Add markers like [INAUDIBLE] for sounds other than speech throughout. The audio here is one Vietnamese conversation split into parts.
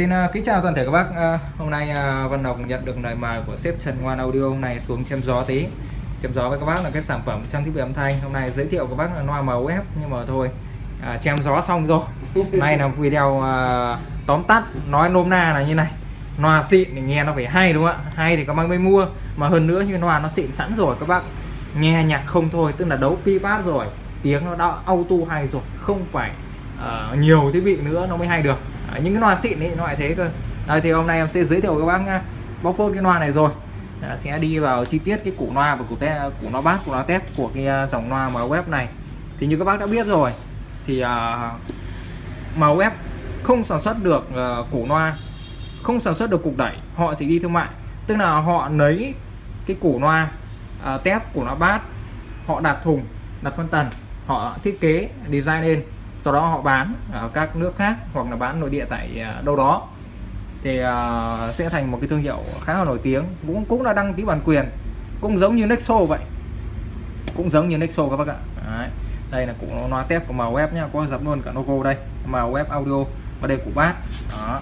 Xin uh, kính chào toàn thể các bác. Uh, hôm nay uh, Văn Lộc nhận được lời mời của sếp Trần Ngoan Audio hôm nay xuống chém gió tí. Chém gió với các bác là cái sản phẩm trang thiết bị âm thanh. Hôm nay giới thiệu các bác là loa MUF nhưng mà thôi uh, chém gió xong rồi. nay là video uh, tóm tắt nói nôm na là như này. Loa xịn thì nghe nó phải hay đúng không ạ? Hay thì các bác mới mua. Mà hơn nữa như loa nó xịn sẵn rồi các bác nghe nhạc không thôi, tức là đấu pi bát rồi, tiếng nó đã auto hay rồi, không phải uh, nhiều thiết bị nữa nó mới hay được à, những cái loa xịn ấy nó lại thế cơ. Đây thì hôm nay em sẽ giới thiệu các bác nha bóc phốt cái loa này rồi. À, sẽ đi vào chi tiết cái củ loa và củ te củ loa bass củ loa test của cái uh, dòng loa mà web này. Thì như các bác đã biết rồi thì à, uh, màu web không sản xuất được uh, củ loa không sản xuất được cục đẩy họ chỉ đi thương mại. Tức là họ lấy cái củ loa uh, tép của nó bát họ đặt thùng đặt phân tần họ thiết kế design lên sau đó họ bán ở các nước khác hoặc là bán nội địa tại à, đâu đó. Thì uh, sẽ thành một cái thương hiệu khá là nổi tiếng. Cũng cũng là đăng ký bản quyền. Cũng giống như Nexo vậy. Cũng giống như Nexo các bác ạ. Đấy. đây là cũng loa tép của màu web nhá. Có dập luôn cả logo đây. Màu web audio. Và đây của bát. Đó.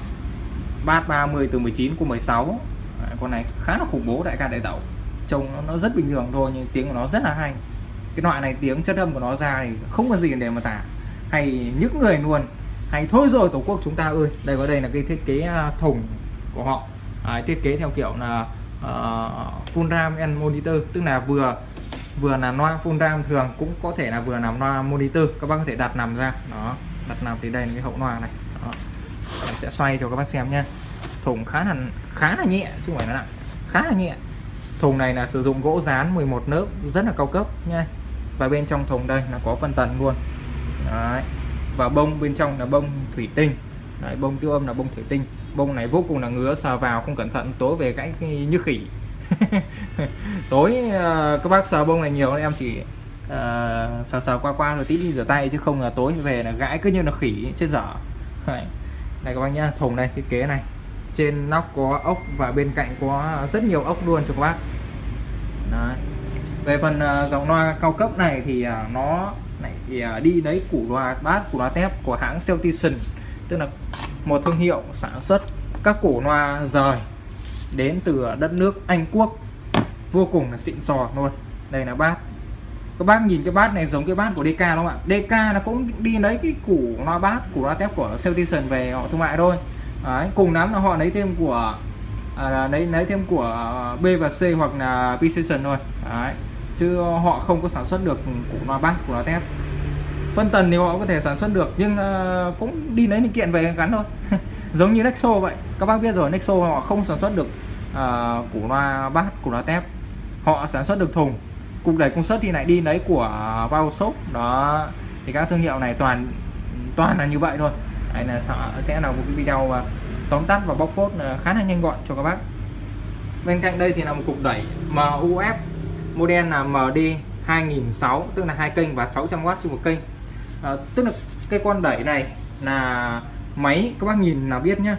Bát 30 từ 19 của 16 Đấy, con này khá là khủng bố đại ca đại tẩu. Trông nó, nó rất bình thường thôi nhưng tiếng của nó rất là hay. Cái loại này tiếng chất âm của nó ra thì không có gì để mà tả hay những người luôn. Hay thôi rồi tổ quốc chúng ta ơi. Đây có đây là cái thiết kế à, thùng của họ. À, thiết kế theo kiểu là uh, full ram and monitor. Tức là vừa vừa là loa full ram thường cũng có thể là vừa làm loa monitor. Các bác có thể đặt nằm ra. Đó đặt nằm thì đây là cái hậu loa này. Đó. Sẽ xoay cho các bác xem nhé thùng khá là khá là nhẹ chứ không phải là nặng. Khá là nhẹ. Thùng này là sử dụng gỗ dán 11 lớp rất là cao cấp nha và bên trong thùng đây là có phân tần luôn. Đấy. và bông bên trong là bông thủy tinh Đấy, bông tiêu âm là bông thủy tinh bông này vô cùng là ngứa sờ vào không cẩn thận tối về gãy như khỉ [LAUGHS] tối uh, các bác sờ bông này nhiều em chỉ uh, sờ sờ qua qua rồi tí đi rửa tay chứ không là tối về là gãi cứ như là khỉ chết dở Đấy. này các bác nhá thùng đây thiết kế này trên nóc có ốc và bên cạnh có rất nhiều ốc luôn cho các bác Đấy. về phần ờ, uh, dòng loa cao cấp này thì uh, nó này à, đi lấy củ loa bát củ loa tép của hãng Celtison tức là một thương hiệu sản xuất các củ loa rời đến từ đất nước Anh Quốc. Vô cùng là xịn sò luôn. Đây là bát. Các bác nhìn cái bát này giống cái bát của DK đúng không ạ? DK nó cũng đi lấy cái củ loa bát củ loa tép của Celtison về họ thương mại thôi. Đấy, cùng lắm là họ lấy thêm của à, lấy lấy thêm của à, B và C hoặc là Precision thôi. Đấy chứ họ không có sản xuất được củ loa bát của loa tép. Phân tần thì họ có thể sản xuất được nhưng uh, cũng đi lấy linh kiện về gắn thôi. [LAUGHS] Giống như Nexo vậy. Các bác biết rồi Nexo họ không sản xuất được uh, củ loa bát củ loa tép. Họ sản xuất được thùng. Cục đẩy công suất thì lại đi lấy của vào shop. Đó. Thì các thương hiệu này toàn toàn là như vậy thôi. Đây là sẽ là một cái video uh, tóm tắt và bóc phốt ờ, khá là nhanh gọn cho các bác. Bên cạnh đây thì là một cục đẩy MUF model là MD 2006 tức là hai kênh và 600W trên một kênh. À, tức là cái con đẩy này là máy các bác nhìn là biết nhá.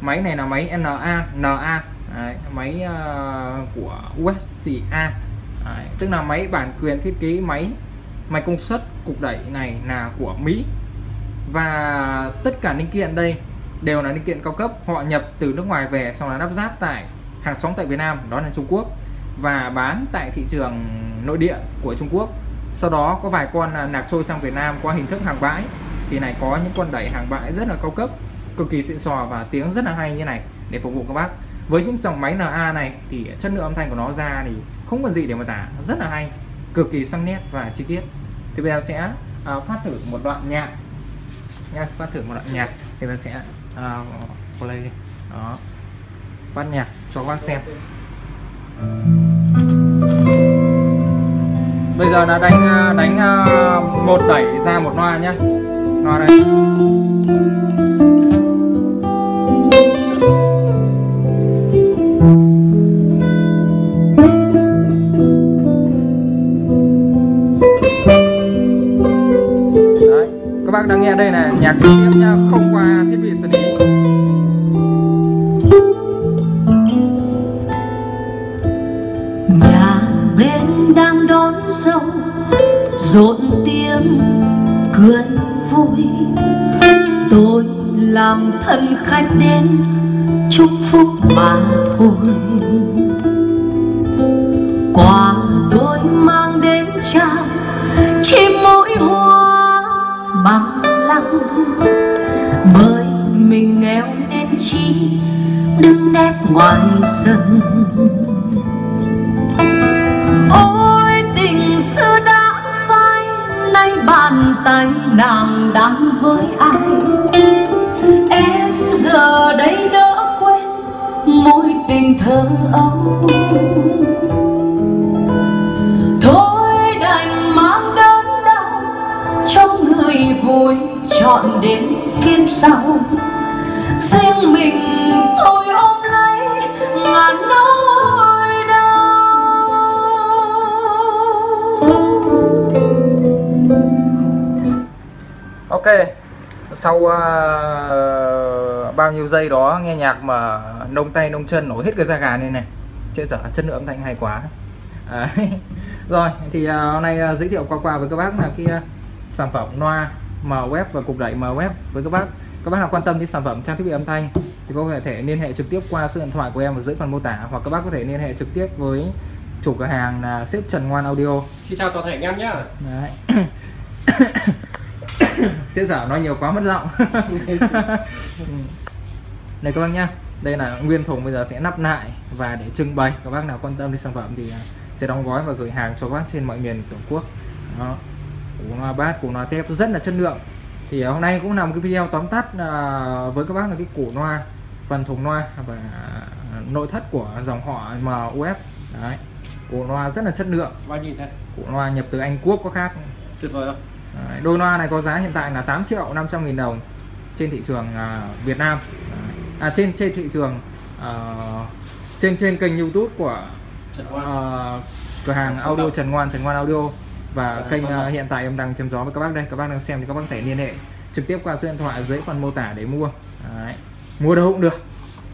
Máy này là máy NA NA Đấy, máy uh, của USCA Đấy, tức là máy bản quyền thiết kế máy máy công suất cục đẩy này là của Mỹ. Và tất cả linh kiện đây đều là linh kiện cao cấp họ nhập từ nước ngoài về xong là lắp ráp tại hàng xóm tại Việt Nam đó là Trung Quốc và bán tại thị trường nội địa của Trung Quốc. Sau đó có vài con à, nạc trôi sang Việt Nam qua hình thức hàng bãi. Thì này có những con đẩy hàng bãi rất là cao cấp cực kỳ xịn sò và tiếng rất là hay như này để phục vụ các bác. Với những dòng máy NA này thì chất lượng âm thanh của nó ra thì không còn gì để mà tả rất là hay cực kỳ sắc nét và chi tiết. Thì bây giờ sẽ à, phát thử một đoạn nhạc. Nha phát thử một đoạn nhạc. Thì mình sẽ uh, play. Đó. Phát nhạc cho các bác xem bây giờ là đánh à, đánh à, một đẩy ra một loa nhá. Loa đây. Đấy, các bác đang nghe đây này nhạc trực tiếp nhá không qua thiết bị xử đang đón dâu rộn tiếng cười vui. Tôi làm thân khách đến chúc phúc mà thôi. Quà tôi mang đến trao, chỉ mỗi hoa bằng lăng. Bởi mình nghèo nên chi, đứng nép ngoài sân. Bàn tay nàng đang với ai? Em giờ đây nỡ quên mối tình thơ ấu. Thôi đành mang đớn đau cho người vui chọn đến kiếp sau. Riêng mình thôi ok. Sau uh, bao nhiêu giây đó nghe nhạc mà nông tay nông chân nổi hết cái da gà này này. Chết dở chất lượng âm thanh hay quá. À, [LAUGHS] rồi thì uh, hôm nay uh, giới thiệu qua qua với các bác là cái uh, sản phẩm loa M-Web và cục đẩy M-Web với các bác. Các bác nào quan tâm đến sản phẩm trang thiết bị âm thanh thì có thể liên hệ trực tiếp qua số điện thoại của em ở dưới phần mô tả hoặc các bác có thể liên hệ trực tiếp với chủ cửa hàng là sếp Trần Ngoan Audio. Xin chào toàn thể anh em nhé [COUGHS] [COUGHS] [COUGHS] Chết dở nói nhiều quá mất giọng. [LAUGHS] Đây các bác nhá Đây là nguyên thùng bây giờ sẽ nắp lại Và để trưng bày. Các bác nào quan tâm đến sản phẩm thì à, sẽ đóng gói và gửi hàng cho các bác trên mọi miền Tổ quốc. Đó. Củ loa bát, củ loa tép rất là chất lượng. Thì hôm nay cũng làm một cái video tóm tắt à, với các bác là cái củ loa Phần thùng loa và nội thất của dòng họ MUF Đấy. Củ loa rất là chất lượng. Bao nhiêu thật? Củ loa nhập từ Anh Quốc có khác. Tuyệt vời không Đấy, đôi loa này có giá hiện tại là 8 triệu 500 nghìn đồng trên thị trường à, Việt Nam. À trên trên thị trường à, trên trên kênh YouTube của à, cửa hàng audio Trần Ngoan Trần Ngoan Audio. Và Đấy, kênh ạ. hiện tại em đang chém gió với các bác đây. Các bác đang xem thì các bác thể liên hệ trực tiếp qua số điện thoại dưới phần mô tả để mua. Đấy. mua đâu cũng được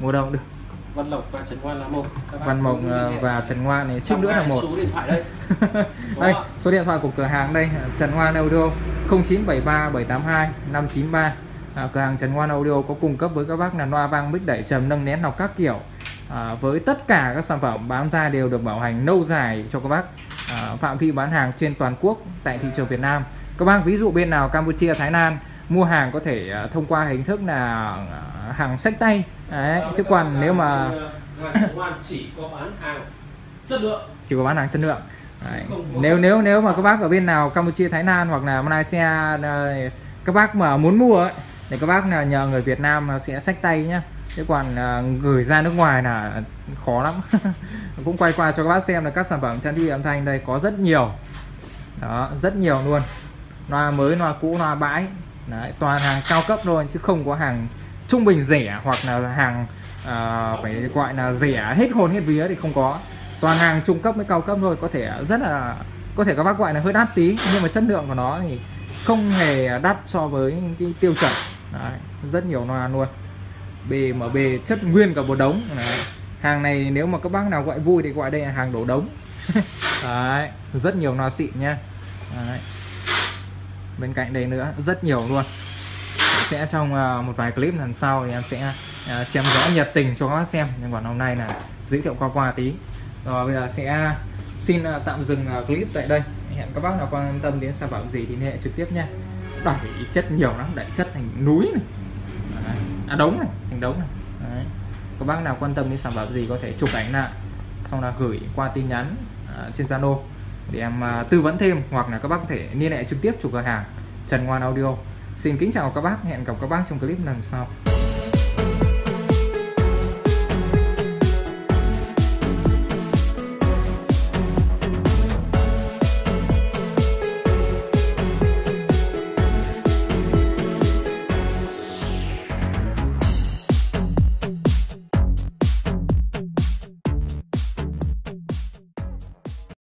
mua đâu cũng được Văn Lộc và Trần Ngoan là một. Văn Mộc à, và Trần Ngoan này chút Xong nữa là một. số điện thoại đây. [LAUGHS] Đây số điện thoại của cửa hàng đây Trần Ngoan Audio 0973 782 593 à, cửa hàng Trần Ngoan Audio có cung cấp với các bác là loa vang mic đẩy trầm nâng nén học các kiểu. À, với tất cả các sản phẩm bán ra đều được bảo hành lâu dài cho các bác à, phạm vi bán hàng trên toàn quốc tại thị trường Việt Nam. Các bác ví dụ bên nào Campuchia Thái Lan mua hàng có thể à, thông qua hình thức là à, hàng sách tay. Đấy, chứ còn nếu mà Ngoan chỉ có bán hàng chất lượng. Chỉ có bán hàng chất lượng. Đấy. Nếu nếu nếu mà các bác ở bên nào Campuchia Thái Lan hoặc là Malaysia các bác mà muốn mua ấy thì các bác là nhờ người Việt Nam sẽ xách tay nhá. Chứ còn gửi ra nước ngoài là khó lắm. [LAUGHS] Cũng quay qua cho các bác xem là các sản phẩm trang thiết bị âm thanh đây có rất nhiều. Đó rất nhiều luôn. Loa mới loa cũ loa bãi Đấy, toàn hàng cao cấp thôi chứ không có hàng trung bình rẻ hoặc là hàng à, phải gọi là rẻ hết hồn hết vía thì không có. Toàn hàng trung cấp với cao cấp thôi có thể rất là có thể các bác gọi là hơi đắt tí nhưng mà chất lượng của nó thì không hề đắt so với cái tiêu chuẩn. Đấy, rất nhiều loa luôn. BMB chất nguyên cả một đống. Đấy. hàng này nếu mà các bác nào gọi vui thì gọi đây là hàng đổ đống. [LAUGHS] Đấy, rất nhiều loa xịn nha. Đấy bên cạnh đây nữa, rất nhiều luôn. Sẽ trong ờ, một vài clip lần sau thì em sẽ ờ, chém rõ nhiệt tình cho các bác xem. Nhưng còn hôm nay là giới thiệu qua qua tí. Rồi bây giờ sẽ xin ờ, tạm dừng clip tại đây. Hẹn các bác nào quan tâm đến sản phẩm gì thì liên hệ trực tiếp nha. Đẩy chất nhiều lắm, đẩy chất thành núi này. À đống này, thành đống này. Đấy. các bác nào quan tâm đến sản phẩm gì có thể chụp ảnh lại xong là gửi qua tin nhắn trên Zalo để em à, tư vấn thêm hoặc là các bác có thể liên hệ trực tiếp chủ cửa hàng Trần Ngoan Audio. Xin kính chào các bác, hẹn gặp các bác trong clip lần sau.